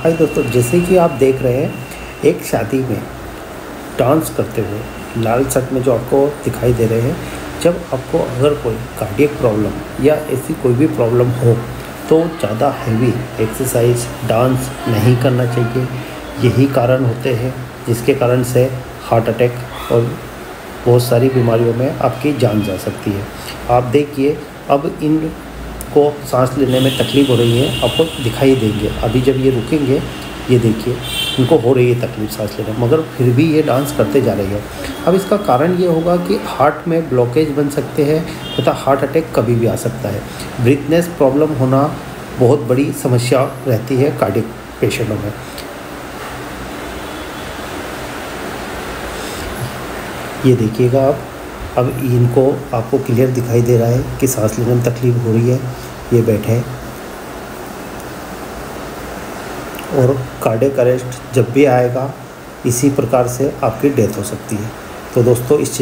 हाय दोस्तों, जैसे कि आप देख रहे हैं, एक शादी में डांस करते हुए लाल शर्ट में जो आपको दिखाई दे रहे हैं, जब आपको अगर कोई कार्डियक प्रॉब्लम या ऐसी कोई भी प्रॉब्लम हो तो ज़्यादा हैवी एक्सरसाइज डांस नहीं करना चाहिए। यही कारण होते हैं, जिसके कारण से हार्ट अटैक और बहुत सारी बीमारियों में आपकी जान जा सकती है। आप देखिए, अब इन को सांस लेने में तकलीफ़ हो रही है, आपको दिखाई देंगे। अभी जब ये रुकेंगे, ये देखिए, इनको हो रही है तकलीफ़ सांस लेने। मगर फिर भी ये डांस करते जा रही है। अब इसका कारण ये होगा कि हार्ट में ब्लॉकेज बन सकते हैं तथा हार्ट अटैक कभी भी आ सकता है। ब्रीथनेस प्रॉब्लम होना बहुत बड़ी समस्या रहती है कार्डिक पेशेंटों में। ये देखिएगा आप। अब इनको आपको क्लियर दिखाई दे रहा है कि सांस लेने में तकलीफ़ हो रही है। ये बैठे और कार्डियक अरेस्ट जब भी आएगा, इसी प्रकार से आपकी डेथ हो सकती है। तो दोस्तों, इस